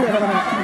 い